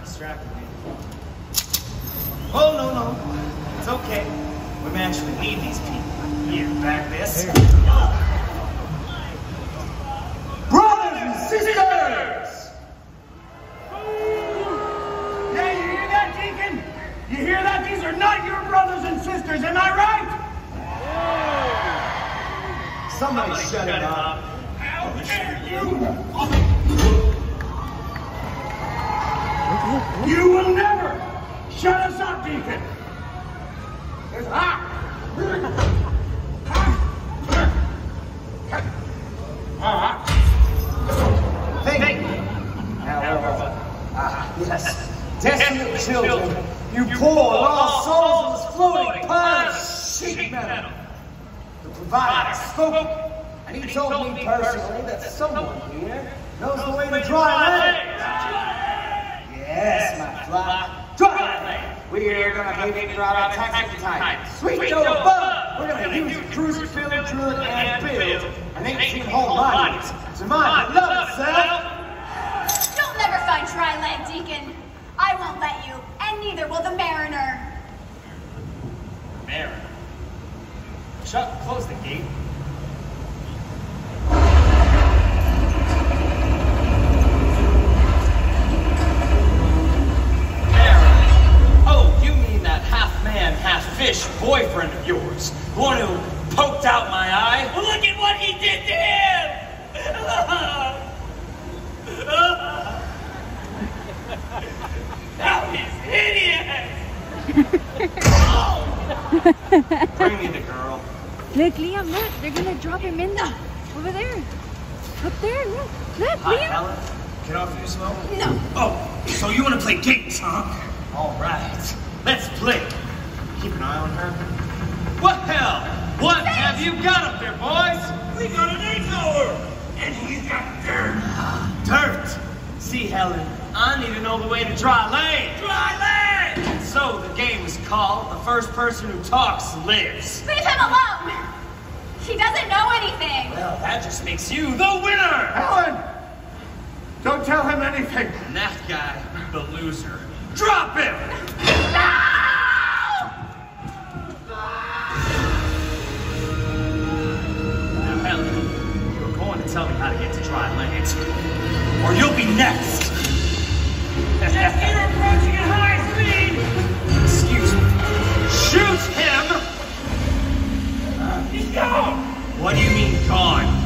distracted me. Oh, no, no. It's okay. We actually need these people. Here, back this. You will never shut us up, Deacon! There's ah! Ah! You. Ah, yes, desolate children, you poor lost souls in this floating pile of sheet metal. The provider spoke, and he told me personally that someone here knows the way to dry land. Yes, my flock, dry land. We're gonna make it out of taxi type. Sweet Joe Bug, we're gonna use a cruiser, fill, drill, and build an 18-hole monument to mine love itself. You'll never find dry land, Deacon. I won't let you, and neither will the Mariner. Mary. Shut, close the gate. Mary. Oh, you mean that half-man, half-fish boyfriend of yours? The one who poked out my eye? Well, look at what he did to him! that is hideous! Bring me the girl. Look, Liam, look. They're gonna drop him in there. Over there. Up there, look. Look, Hi, Liam. Helen. I offer you a? No. Oh, so you want to play games, huh? All right, let's play. Keep an eye on her. What hell? What have you got up there, boys? We got an eight-hour, and he's got dirt. Dirt. See, Helen, I need to know the way to dry land. Dry land. And so the game is called "The First Person Who Talks Lives." Leave him alone. He doesn't know anything. Well, that just makes you the winner. Helen! Don't tell him anything. And that guy, the loser. Drop him! Now, Helen, you're going to tell me how to get to dry land, or you'll be next. Just you're approaching at high speed. Excuse me. Shoot him. He's gone. What do you mean gone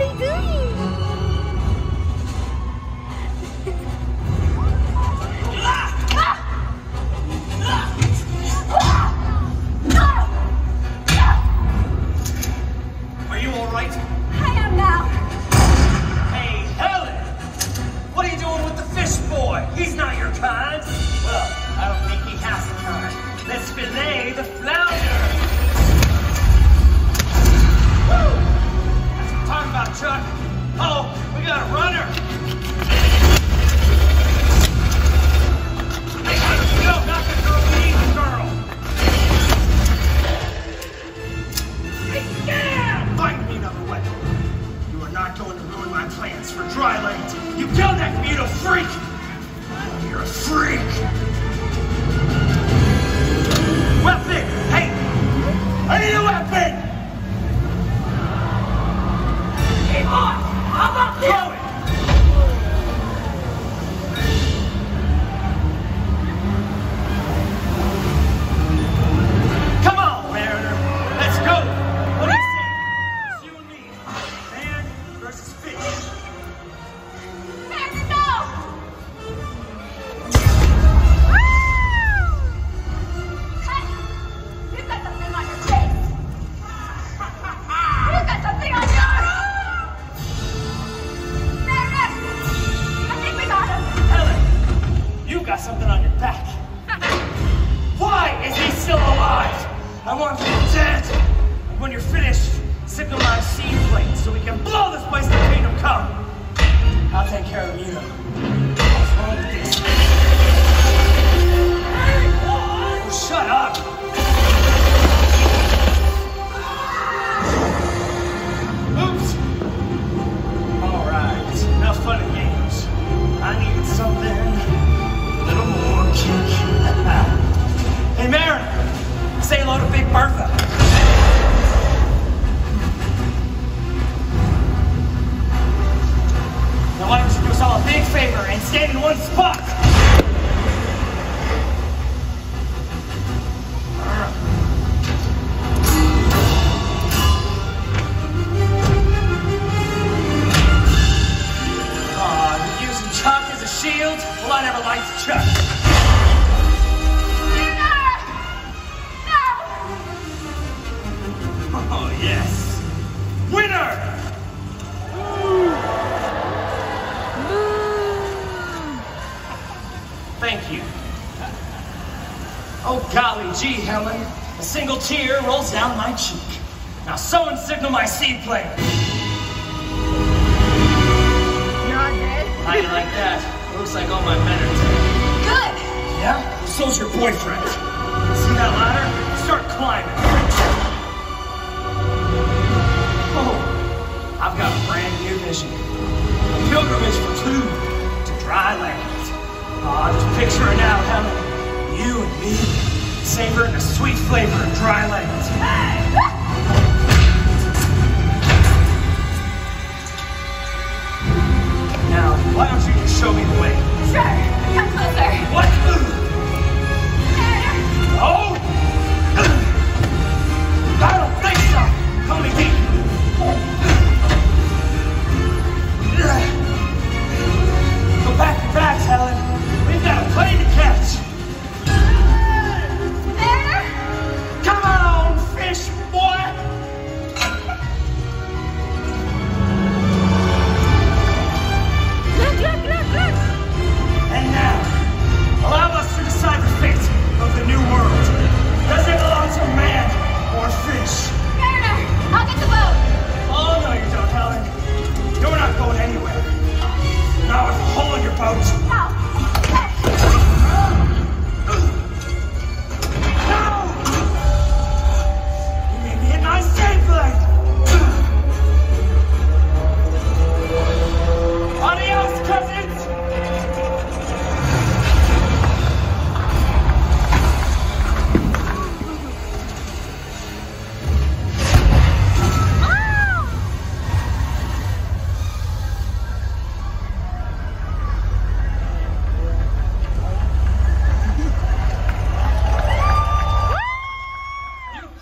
did he do? hot! Now someone signal my seed You're on dead? How do you like that? Looks like all my men are dead. Good! Yeah? So's your boyfriend. See that ladder? Start climbing. Oh, I've got a brand new mission. A pilgrimage for two to dry land. Aw, oh, just picture it now, Helen. You and me. Savor in the sweet flavor of dry land. Hey!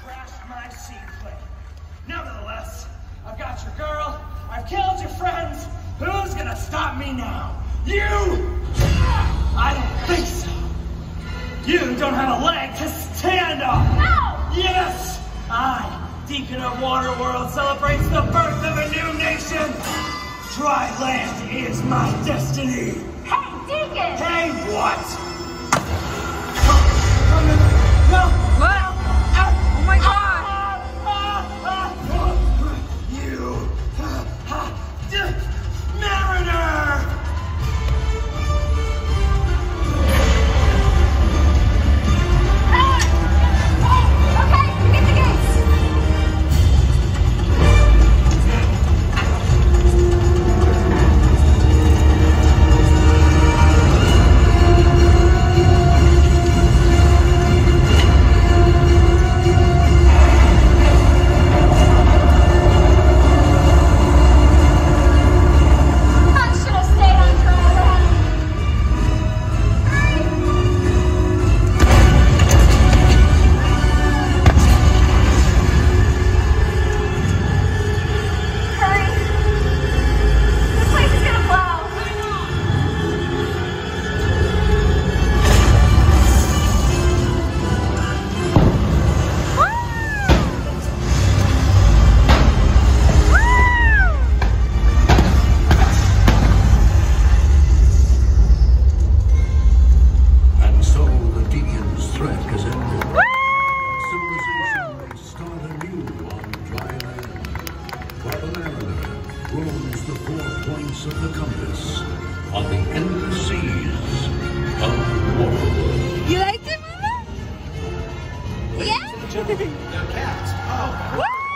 crashed my seat. Nevertheless, I've got your girl, I've killed your friends. Who's gonna stop me now? You! I don't think so. You don't have a leg to stand on. No! Yes! I, Deacon of Waterworld, celebrates the birth of a new nation. Dry land is my destiny. Hey, Deacon! Hey, what? Yeah? Thank